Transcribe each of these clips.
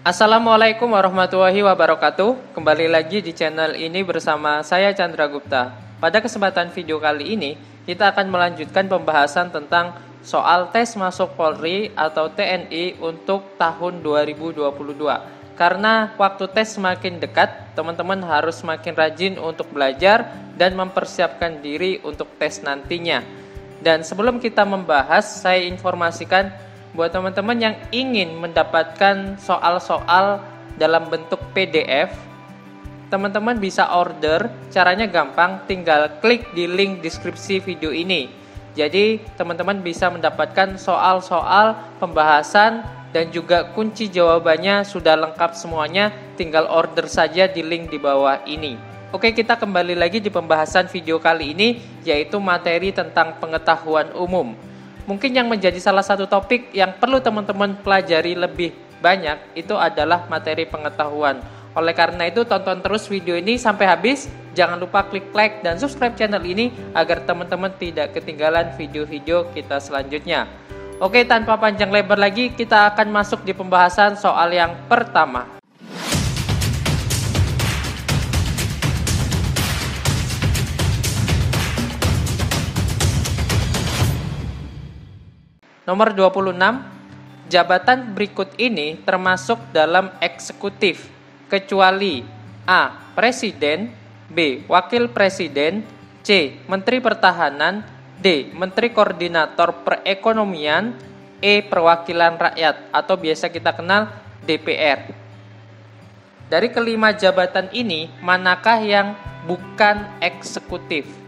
Assalamualaikum warahmatullahi wabarakatuh. Kembali lagi di channel ini bersama saya Chandra Gupta. Pada kesempatan video kali ini, kita akan melanjutkan pembahasan tentang soal tes masuk Polri atau TNI untuk tahun 2022. Karena waktu tes semakin dekat, teman-teman harus semakin rajin untuk belajar dan mempersiapkan diri untuk tes nantinya. Dan sebelum kita membahas, saya informasikan buat teman-teman yang ingin mendapatkan soal-soal dalam bentuk PDF, teman-teman bisa order. Caranya gampang, tinggal klik di link deskripsi video ini. Jadi, teman-teman bisa mendapatkan soal-soal pembahasan dan juga kunci jawabannya sudah lengkap semuanya, tinggal order saja di link di bawah ini. Oke, kita kembali lagi di pembahasan video kali ini, yaitu materi tentang pengetahuan umum. Mungkin yang menjadi salah satu topik yang perlu teman-teman pelajari lebih banyak itu adalah materi pengetahuan. Oleh karena itu tonton terus video ini sampai habis. Jangan lupa klik like dan subscribe channel ini agar teman-teman tidak ketinggalan video-video kita selanjutnya. Oke, tanpa panjang lebar lagi, kita akan masuk di pembahasan soal yang pertama. Nomor 26, jabatan berikut ini termasuk dalam eksekutif kecuali A. Presiden B. Wakil Presiden C. Menteri Pertahanan D. Menteri Koordinator Perekonomian E. Perwakilan Rakyat atau biasa kita kenal DPR. Dari kelima jabatan ini, manakah yang bukan eksekutif?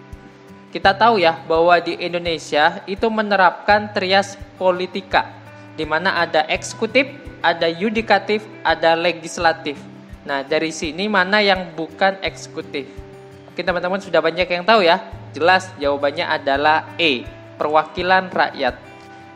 Kita tahu ya bahwa di Indonesia itu menerapkan trias politika di mana ada eksekutif, ada yudikatif, ada legislatif. Nah, dari sini mana yang bukan eksekutif? Oke, teman-teman sudah banyak yang tahu ya. Jelas jawabannya adalah E, perwakilan rakyat.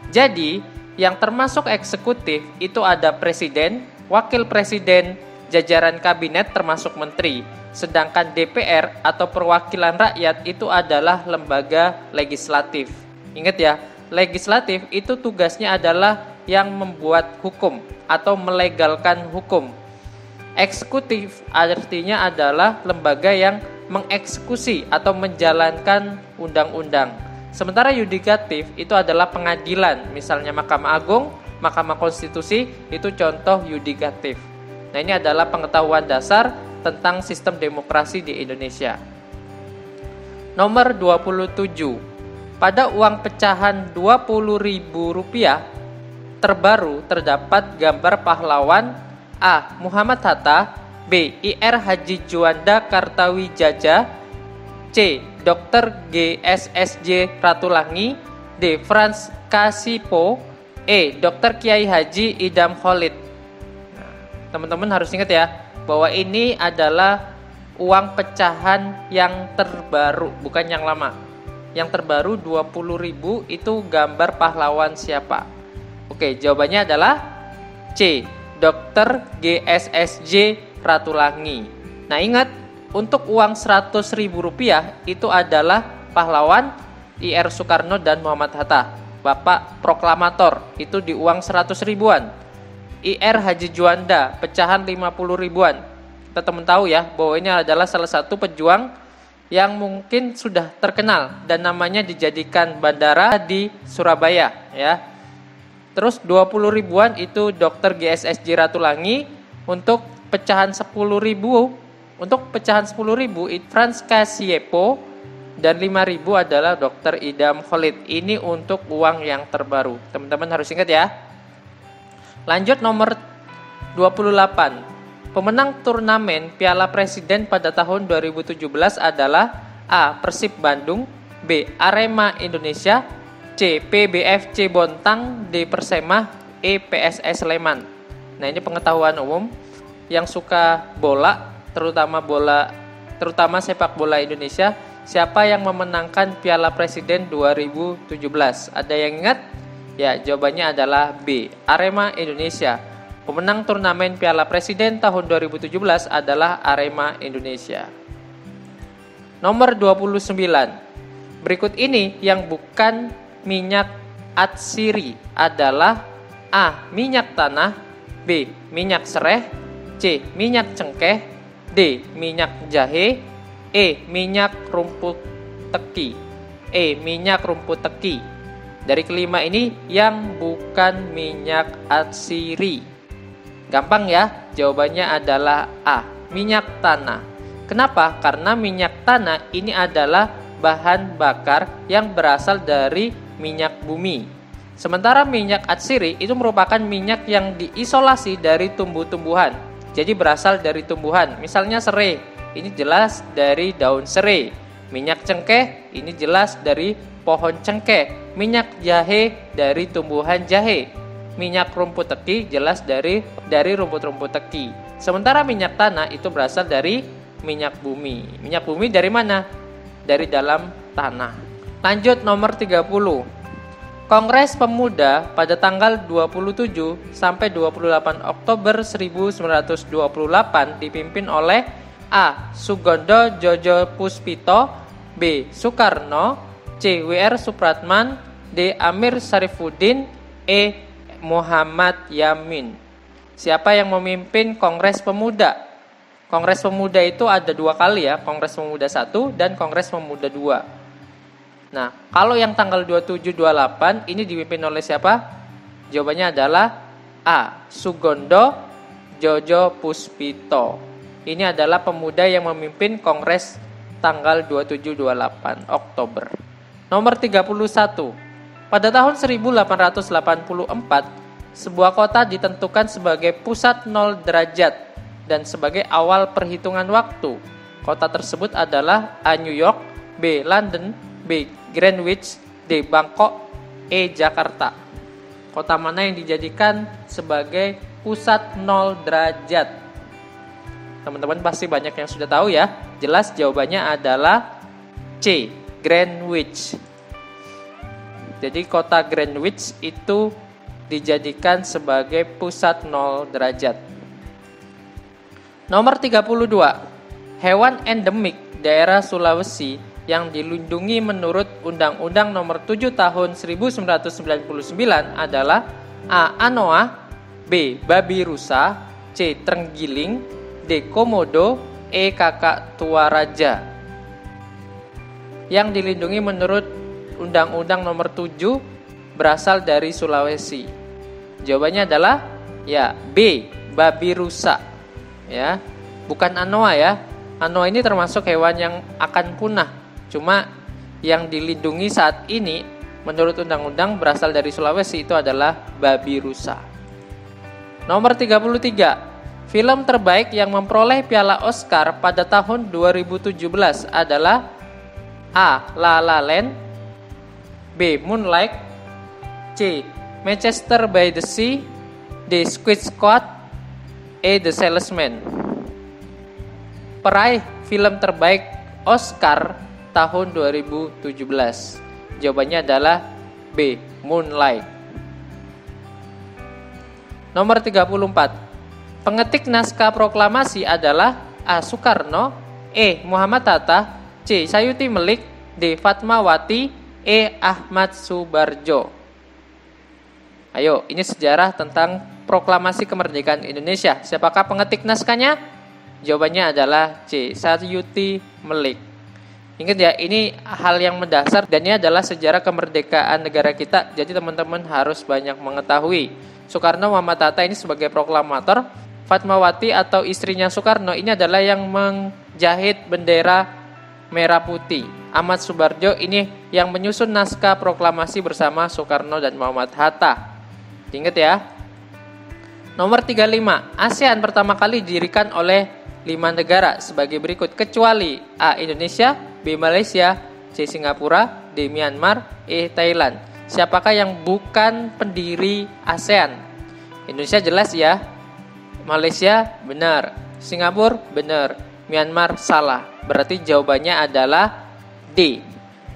Jadi, yang termasuk eksekutif itu ada presiden, wakil presiden, jajaran kabinet termasuk menteri. Sedangkan DPR atau perwakilan rakyat itu adalah lembaga legislatif. Ingat ya, legislatif itu tugasnya adalah yang membuat hukum atau melegalkan hukum. Eksekutif artinya adalah lembaga yang mengeksekusi atau menjalankan undang-undang. Sementara yudikatif itu adalah pengadilan, misalnya Mahkamah Agung, Mahkamah Konstitusi itu contoh yudikatif. Nah, ini adalah pengetahuan dasar tentang sistem demokrasi di Indonesia. Nomor 27. Pada uang pecahan Rp20.000 terbaru terdapat gambar pahlawan A. Muhammad Hatta B. IR Haji Juanda Kartawijaya C. Dr. GSSJ Ratulangi D. Franz Kasipo E. Dr. Kiai Haji Idam Khalid Teman-teman harus ingat ya bahwa ini adalah uang pecahan yang terbaru, bukan yang lama. Yang terbaru 20.000 itu gambar pahlawan siapa? Oke, jawabannya adalah C. Dr. GSSJ Ratulangi. Nah, ingat untuk uang 100.000 rupiah itu adalah pahlawan IR Soekarno dan Muhammad Hatta. Bapak proklamator itu di uang 100 ribuan IR Haji Juanda, pecahan 50 ribuan. Kita teman tahu ya bahwa ini adalah salah satu pejuang yang mungkin sudah terkenal dan namanya dijadikan bandara di Surabaya ya. Terus 20 ribuan itu Dr. GSSJ Ratulangi untuk pecahan 10 ribu untuk pecahan 10 ribu Franz Kasiepo dan 5 ribu adalah Dr. Idam Khalid. Ini untuk uang yang terbaru. Teman-teman harus ingat ya. Lanjut nomor 28. Pemenang turnamen Piala Presiden pada tahun 2017 adalah A. Persib Bandung B. Arema Indonesia C. PBFC Bontang D. Persema E. PSS Sleman Nah ini pengetahuan umum yang suka bola terutama bola terutama sepak bola Indonesia siapa yang memenangkan Piala Presiden 2017 ada yang ingat Ya, jawabannya adalah B. Arema Indonesia. Pemenang turnamen Piala Presiden tahun 2017 adalah Arema Indonesia. Nomor 29. Berikut ini yang bukan minyak atsiri adalah A. Minyak tanah B. Minyak sereh C. Minyak cengkeh D. Minyak jahe E. Minyak rumput teki E. Minyak rumput teki Dari kelima ini yang bukan minyak atsiri Gampang ya, jawabannya adalah A. Minyak tanah Kenapa? Karena minyak tanah ini adalah bahan bakar yang berasal dari minyak bumi. Sementara minyak atsiri itu merupakan minyak yang diisolasi dari tumbuh-tumbuhan. Jadi berasal dari tumbuhan. Misalnya serai, ini jelas dari daun serai. Minyak cengkeh, ini jelas dari pohon cengkeh. Minyak jahe dari tumbuhan jahe. Minyak rumput teki jelas dari dari rumput-rumput teki. Sementara minyak tanah itu berasal dari minyak bumi. Minyak bumi dari mana? Dari dalam tanah. Lanjut nomor 30. Kongres Pemuda pada tanggal 27 sampai 28 Oktober 1928 dipimpin oleh A. Sugondo Jojo Puspito B. Soekarno C. W.R. Supratman D. Amir Sarifuddin E. Muhammad Yamin Siapa yang memimpin Kongres Pemuda? Kongres Pemuda itu ada dua kali ya, Kongres Pemuda 1 dan Kongres Pemuda 2. Nah, kalau yang tanggal 27-28 ini dipimpin oleh siapa? Jawabannya adalah A. Sugondo Jojo Puspito. Ini adalah pemuda yang memimpin Kongres tanggal 27-28 Oktober. Nomor 31. Pada tahun 1884, sebuah kota ditentukan sebagai pusat nol derajat dan sebagai awal perhitungan waktu. Kota tersebut adalah A. New York, B. London, B. Greenwich D. Bangkok E. Jakarta Kota mana yang dijadikan sebagai pusat nol derajat? Teman-teman pasti banyak yang sudah tahu ya. Jelas jawabannya adalah C. Greenwich. Jadi kota Greenwich itu dijadikan sebagai pusat nol derajat. Nomor 32. Hewan endemik daerah Sulawesi yang dilindungi menurut Undang-Undang Nomor 7 Tahun 1999 adalah A. Anoa, B. Babi rusa, C. Trenggiling, D. Komodo, E. Kakak tua raja. Yang dilindungi menurut Undang-Undang Nomor 7 berasal dari Sulawesi. Jawabannya adalah ya B. Babi rusa. Ya, bukan anoa ya. Anoa ini termasuk hewan yang akan punah Cuma yang dilindungi saat ini menurut undang-undang berasal dari Sulawesi itu adalah babi rusa. Nomor 33. Film terbaik yang memperoleh Piala Oscar pada tahun 2017 adalah A. La La Land B. Moonlight C. Manchester by the Sea D. Squid Squad E. The Salesman Peraih film terbaik Oscar tahun 2017? Jawabannya adalah B. Moonlight. Nomor 34. Pengetik naskah proklamasi adalah A. Soekarno, E. Muhammad Hatta, C. Sayuti Melik, D. Fatmawati, E. Ahmad Subarjo. Ayo, ini sejarah tentang proklamasi kemerdekaan Indonesia. Siapakah pengetik naskahnya? Jawabannya adalah C. Sayuti Melik. Ingat ya, ini hal yang mendasar dan ini adalah sejarah kemerdekaan negara kita. Jadi teman-teman harus banyak mengetahui. Soekarno Muhammad Hatta ini sebagai proklamator, Fatmawati atau istrinya Soekarno ini adalah yang menjahit bendera merah putih. Ahmad Subarjo ini yang menyusun naskah proklamasi bersama Soekarno dan Muhammad Hatta. Ingat ya. Nomor 35, ASEAN pertama kali didirikan oleh lima negara sebagai berikut kecuali A. Indonesia, B. Malaysia, C. Singapura, D. Myanmar, E. Thailand. Siapakah yang bukan pendiri ASEAN? Indonesia jelas ya. Malaysia benar. Singapura benar. Myanmar salah. Berarti jawabannya adalah D.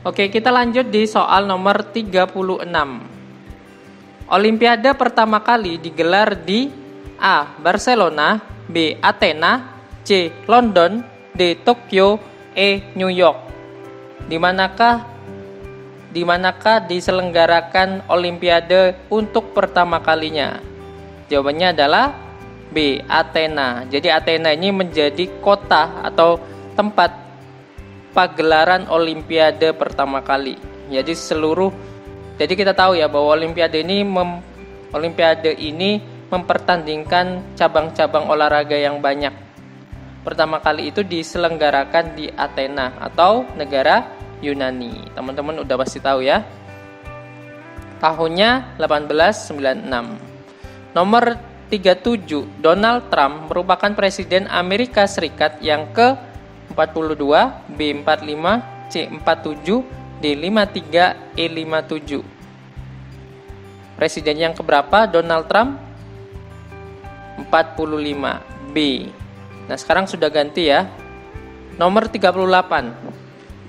Oke, kita lanjut di soal nomor 36. Olimpiade pertama kali digelar di A. Barcelona, B. Athena, C. London, D. Tokyo, E. New York. Di manakah di manakah diselenggarakan Olimpiade untuk pertama kalinya? Jawabannya adalah B. Athena. Jadi Athena ini menjadi kota atau tempat pagelaran Olimpiade pertama kali. Jadi seluruh jadi kita tahu ya bahwa Olimpiade ini mem, Olimpiade ini mempertandingkan cabang-cabang olahraga yang banyak. Pertama kali itu diselenggarakan di Athena atau negara Yunani. Teman-teman udah pasti tahu ya. Tahunnya 1896. Nomor 37, Donald Trump merupakan presiden Amerika Serikat yang ke-42, B45, C47, D53, E57. Presiden yang keberapa Donald Trump? 45 B. Nah, sekarang sudah ganti ya. Nomor 38.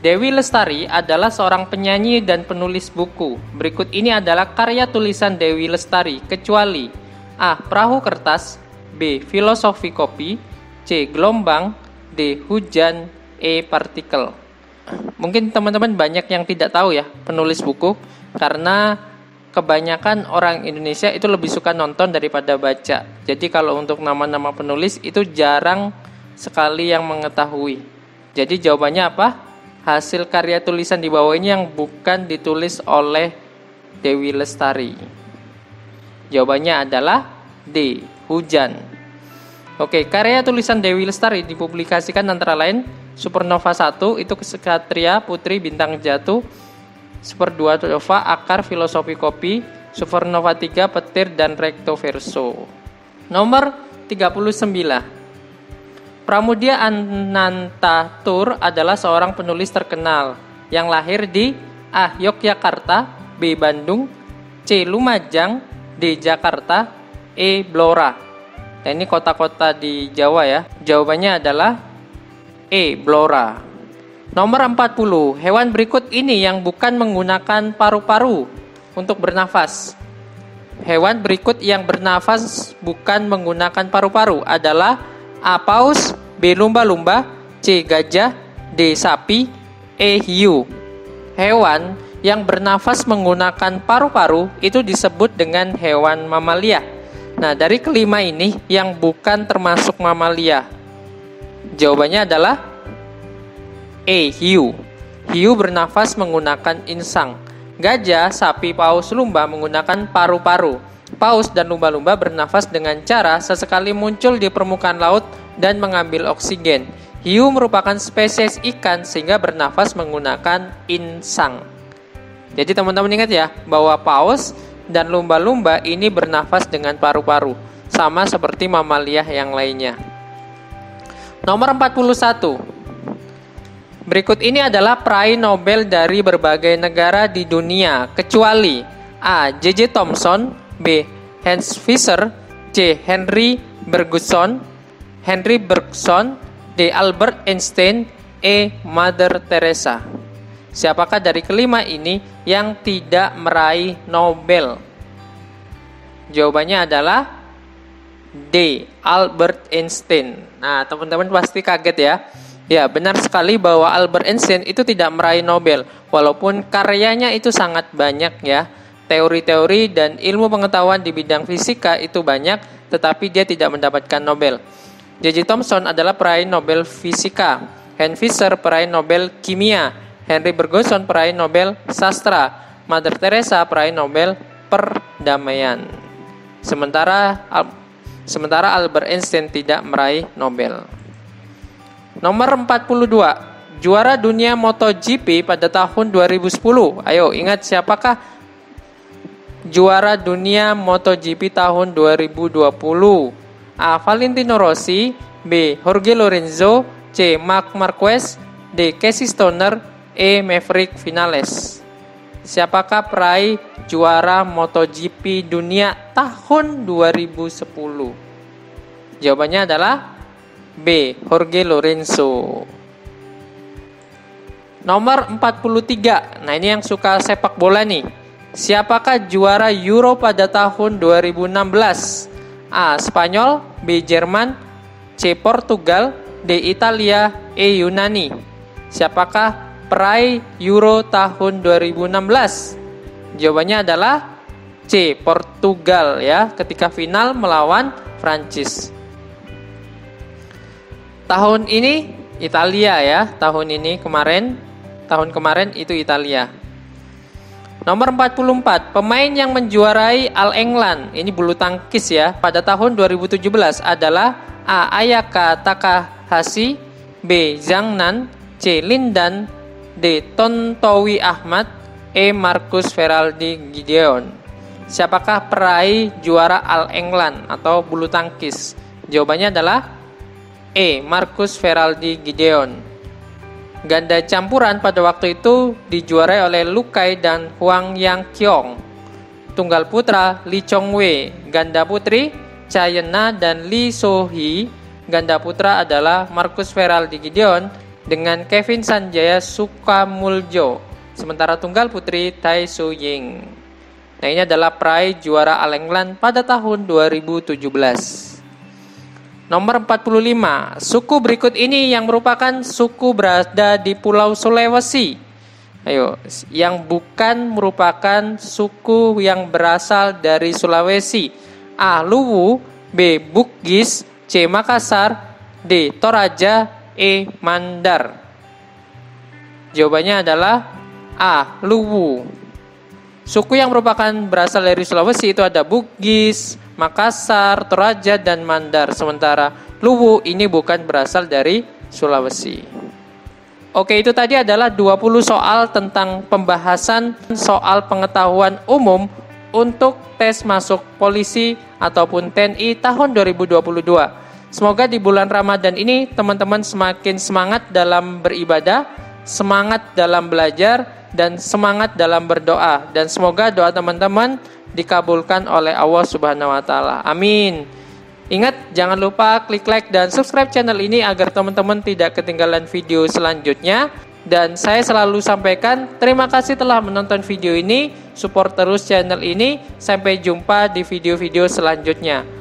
Dewi Lestari adalah seorang penyanyi dan penulis buku. Berikut ini adalah karya tulisan Dewi Lestari, kecuali A. Perahu kertas B. Filosofi kopi C. Gelombang D. Hujan E. Partikel Mungkin teman-teman banyak yang tidak tahu ya penulis buku karena kebanyakan orang Indonesia itu lebih suka nonton daripada baca. Jadi kalau untuk nama-nama penulis itu jarang sekali yang mengetahui. Jadi jawabannya apa? Hasil karya tulisan di bawah ini yang bukan ditulis oleh Dewi Lestari. Jawabannya adalah D. Hujan. Oke, karya tulisan Dewi Lestari dipublikasikan antara lain Supernova 1 itu Kesatria Putri Bintang Jatuh Super 2 Nova, Akar, Filosofi Kopi, Supernova 3, Petir, dan Recto Verso. Nomor 39. Pramudia Anantatur adalah seorang penulis terkenal yang lahir di A. Yogyakarta, B. Bandung, C. Lumajang, D. Jakarta, E. Blora. Nah ini kota-kota di Jawa ya. Jawabannya adalah E. Blora. Nomor 40, hewan berikut ini yang bukan menggunakan paru-paru untuk bernafas. Hewan berikut yang bernafas bukan menggunakan paru-paru adalah A. Paus, B. Lumba-lumba, C. Gajah, D. Sapi, E. Hiu. Hewan yang bernafas menggunakan paru-paru itu disebut dengan hewan mamalia. Nah, dari kelima ini yang bukan termasuk mamalia. Jawabannya adalah E. Hiu Hiu bernafas menggunakan insang. Gajah, sapi, paus, lumba menggunakan paru-paru. Paus dan lumba-lumba bernafas dengan cara sesekali muncul di permukaan laut dan mengambil oksigen. Hiu merupakan spesies ikan sehingga bernafas menggunakan insang. Jadi teman-teman ingat ya bahwa paus dan lumba-lumba ini bernafas dengan paru-paru, sama seperti mamalia yang lainnya. Nomor 41. Berikut ini adalah peraih Nobel dari berbagai negara di dunia, kecuali A. J.J. Thomson, B. Hans Fischer, C. Henry Bergson, Henry Bergson, D. Albert Einstein, E. Mother Teresa. Siapakah dari kelima ini yang tidak meraih Nobel? Jawabannya adalah D. Albert Einstein. Nah, teman-teman pasti kaget ya. Ya, benar sekali bahwa Albert Einstein itu tidak meraih Nobel, walaupun karyanya itu sangat banyak ya. Teori-teori dan ilmu pengetahuan di bidang fisika itu banyak, tetapi dia tidak mendapatkan Nobel. J.J. Thomson adalah peraih Nobel Fisika, Hans Fischer peraih Nobel Kimia, Henry Bergson peraih Nobel Sastra, Mother Teresa peraih Nobel Perdamaian. Sementara sementara Albert Einstein tidak meraih Nobel. Nomor 42, juara dunia MotoGP pada tahun 2010. Ayo ingat siapakah juara dunia MotoGP tahun 2020? A. Valentino Rossi, B. Jorge Lorenzo, C. Mark Marquez, D. Casey Stoner, E. Maverick Vinales. Siapakah peraih juara MotoGP dunia tahun 2010? Jawabannya adalah B. Jorge Lorenzo. Nomor 43. Nah, ini yang suka sepak bola nih. Siapakah juara Euro pada tahun 2016? A. Spanyol, B. Jerman, C. Portugal, D. Italia, E. Yunani. Siapakah peraih Euro tahun 2016? Jawabannya adalah C. Portugal ya ketika final melawan Prancis. Tahun ini Italia ya, tahun ini kemarin tahun kemarin itu Italia. Nomor 44, pemain yang menjuarai All England, ini bulu tangkis ya, pada tahun 2017 adalah A. Ayaka Takahashi, B. Zhang Nan, C. Lindan, D. Tontowi Ahmad, E. Marcus Feraldi Gideon. Siapakah peraih juara All England atau bulu tangkis? Jawabannya adalah E. Marcus Feraldi Gideon. Ganda campuran pada waktu itu dijuarai oleh Lukai dan Huang Yang Kyong. Tunggal putra Lee Chong Wei, ganda putri Chayena dan Lee So Hee. Ganda putra adalah Marcus Feraldi Gideon dengan Kevin Sanjaya Sukamuljo. Sementara tunggal putri Tai Su Ying. Nah ini adalah peraih juara All pada tahun 2017. Nomor 45, suku berikut ini yang merupakan suku berada di Pulau Sulawesi. Ayo, yang bukan merupakan suku yang berasal dari Sulawesi. A. Luwu, B. Bugis, C. Makassar, D. Toraja, E. Mandar. Jawabannya adalah A. Luwu. Suku yang merupakan berasal dari Sulawesi itu ada Bugis, Makassar, Toraja, dan Mandar. Sementara Luwu ini bukan berasal dari Sulawesi. Oke, itu tadi adalah 20 soal tentang pembahasan soal pengetahuan umum untuk tes masuk polisi ataupun TNI tahun 2022. Semoga di bulan Ramadan ini teman-teman semakin semangat dalam beribadah, semangat dalam belajar, dan semangat dalam berdoa. Dan semoga doa teman-teman dikabulkan oleh Allah Subhanahu wa taala. Amin. Ingat jangan lupa klik like dan subscribe channel ini agar teman-teman tidak ketinggalan video selanjutnya. Dan saya selalu sampaikan terima kasih telah menonton video ini, support terus channel ini. Sampai jumpa di video-video selanjutnya.